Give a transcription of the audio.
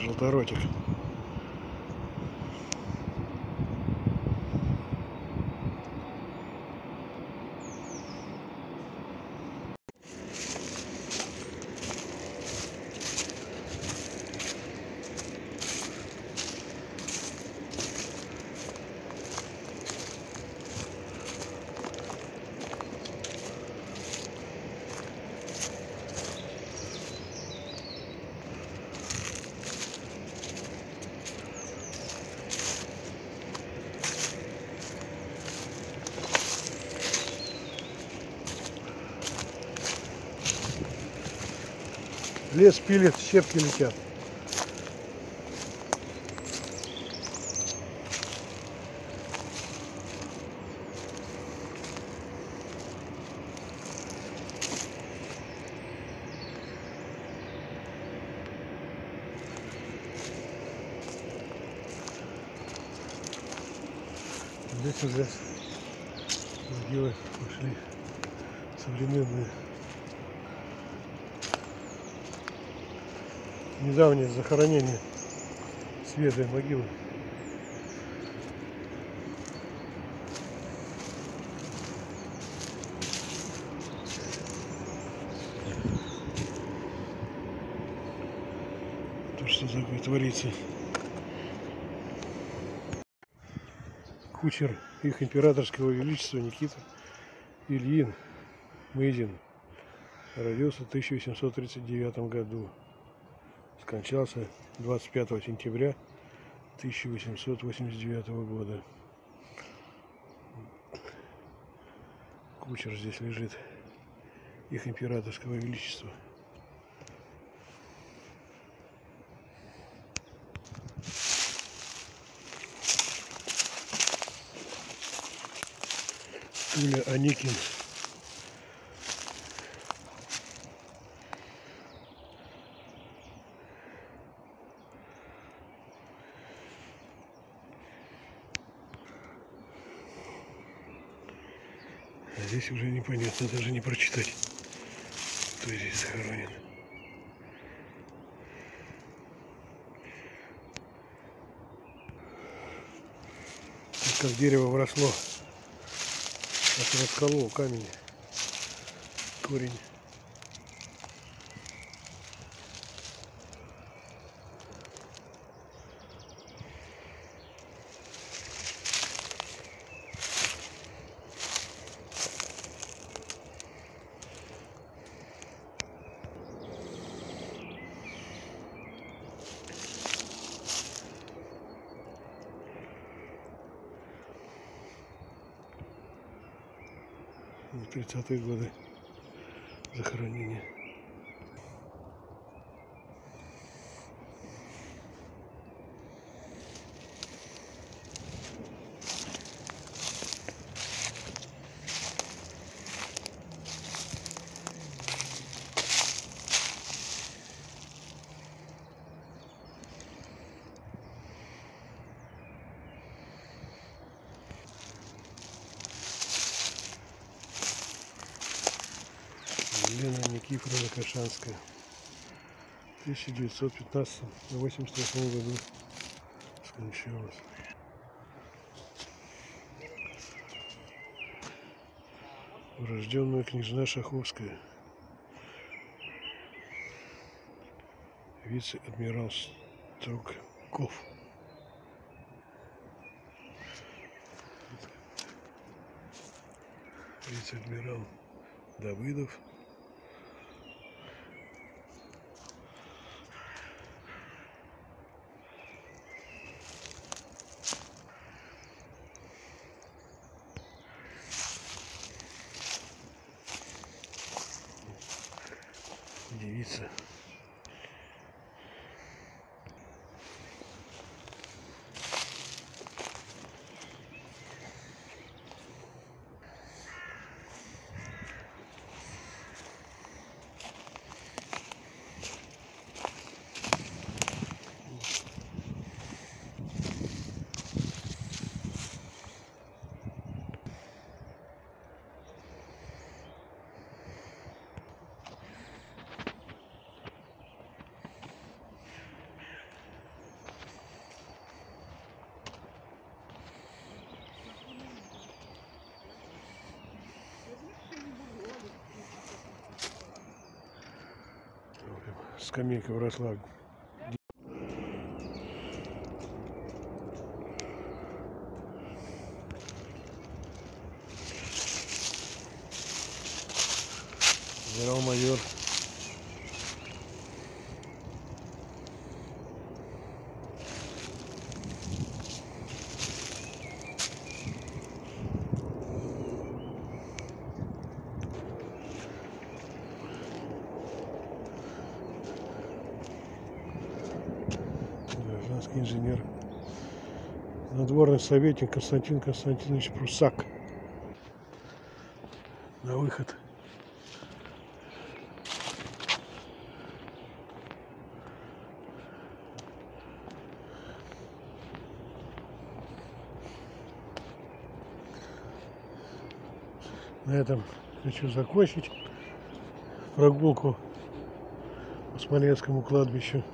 желторотик. Лес пилит, щепки летят. Здесь уже могилы пошли современные. Недавнее захоронение свежей могилы. То, что такое творится. Кучер их императорского величества Никита Ильин Мызин родился в 1839 году. Скончался 25 сентября 1889 года. Кучер здесь лежит. Их императорского величества. Туля Аникин. А здесь уже непонятно, даже не прочитать, кто здесь захоронен. Как дерево вросло, аж расколол камень, корень. В 30-е годы захоронения. Елена Никифоровна Кашанская. В 1915-88 году скончалась. Урожденная княжна Шаховская. Вице-адмирал Струков. Вице-адмирал Давыдов. Девица. Скамейка вросла. Генерал-майор. гражданский инженер, надворный советник Константин Константинович Прусак. На выход. На этом хочу закончить прогулку по Смоленскому кладбищу.